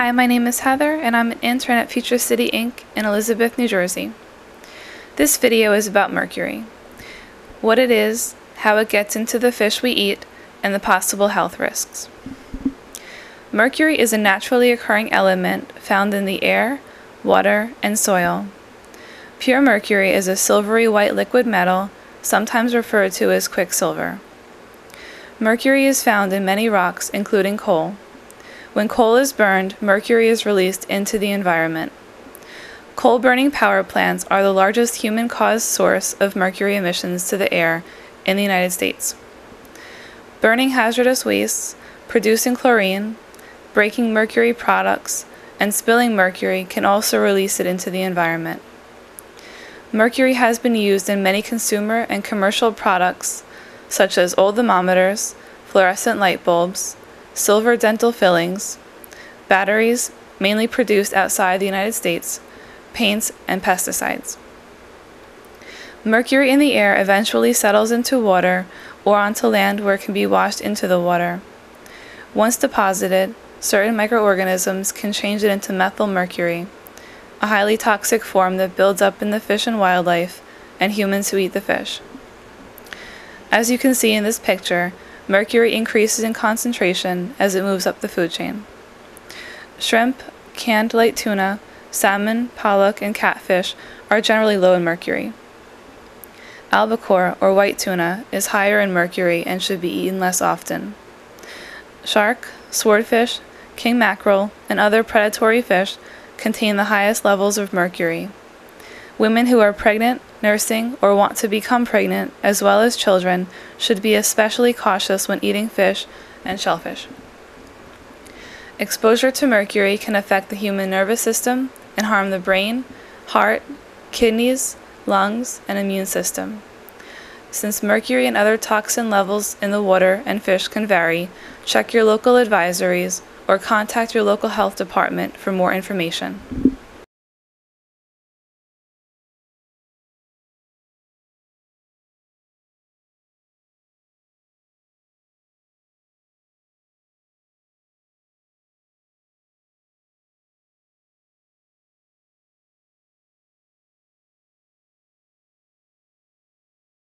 Hi, my name is Heather, and I'm an intern at Future City Inc. in Elizabeth, New Jersey. This video is about mercury what it is, how it gets into the fish we eat, and the possible health risks. Mercury is a naturally occurring element found in the air, water, and soil. Pure mercury is a silvery white liquid metal, sometimes referred to as quicksilver. Mercury is found in many rocks, including coal. When coal is burned, mercury is released into the environment. Coal burning power plants are the largest human caused source of mercury emissions to the air in the United States. Burning hazardous wastes, producing chlorine, breaking mercury products, and spilling mercury can also release it into the environment. Mercury has been used in many consumer and commercial products such as old thermometers, fluorescent light bulbs, silver dental fillings, batteries, mainly produced outside the United States, paints, and pesticides. Mercury in the air eventually settles into water or onto land where it can be washed into the water. Once deposited, certain microorganisms can change it into methyl mercury, a highly toxic form that builds up in the fish and wildlife and humans who eat the fish. As you can see in this picture, mercury increases in concentration as it moves up the food chain. Shrimp, canned light tuna, salmon, pollock, and catfish are generally low in mercury. Albacore, or white tuna, is higher in mercury and should be eaten less often. Shark, swordfish, king mackerel, and other predatory fish contain the highest levels of mercury. Women who are pregnant, nursing, or want to become pregnant, as well as children, should be especially cautious when eating fish and shellfish. Exposure to mercury can affect the human nervous system and harm the brain, heart, kidneys, lungs, and immune system. Since mercury and other toxin levels in the water and fish can vary, check your local advisories or contact your local health department for more information.